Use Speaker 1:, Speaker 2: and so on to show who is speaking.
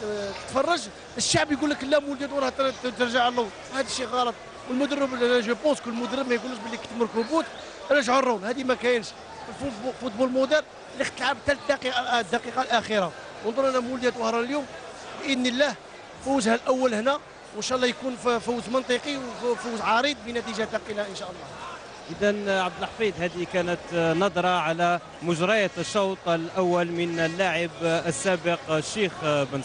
Speaker 1: تتفرج الشعب يقول لك لا مولدية دورها ترجع له هذا الشيء غلط. والمدرب جو بونس كل مدرب ما يقولش باللي كتمر ركوبوت رجعوا الرون هذه ما كاينش. الفوتبول مودرن اللي تلعب ثلاث الدقيقه الدقيقة الأخيرة. ونظر أنا مولدية وهران اليوم. بإذن الله فوزها الأول هنا وإن شاء الله يكون فوز منطقي وفوز عريض بنتيجة ثقيله إن شاء الله.
Speaker 2: اذا عبد الحفيظ هذه كانت نظرة على مجريات الشوط الأول من اللاعب السابق الشيخ بن